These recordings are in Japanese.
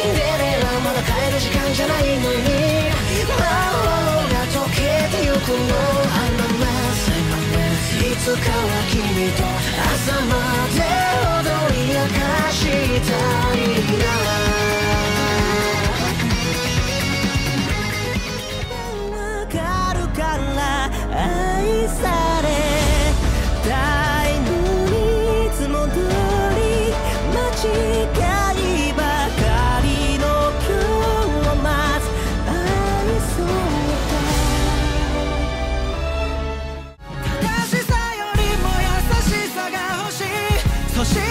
シンデレラまだ帰る時間じゃないのに。魔法が溶けてゆくの I'm a mess いつかは君と朝まで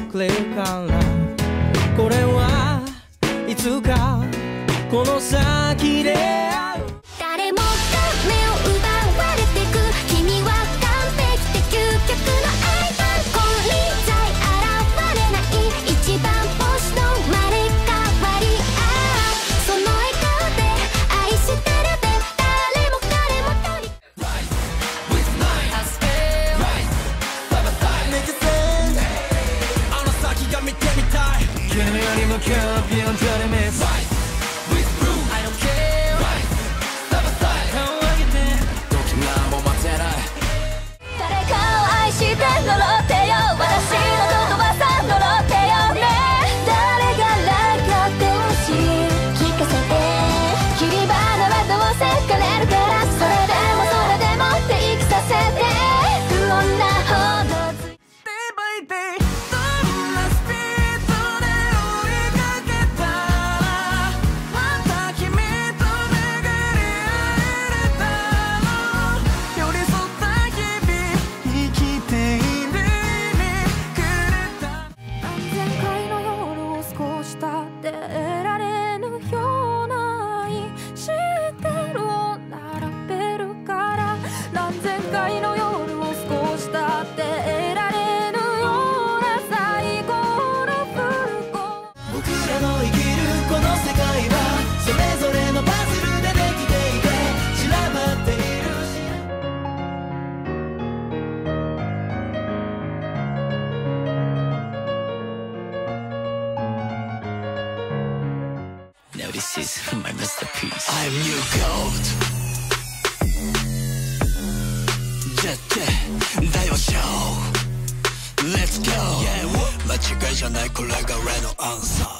くれるから。これはいつかこの先で。köp genom Termes いのを少しだてられるような最高のフルコ僕らの生きるこの世界はそれぞれのパズルでできていて散らばっているし Now this is my masterpiece. I'm your goat. って大和ショー Let's go 間違いじゃないこれが俺のアンサー。